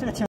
这个天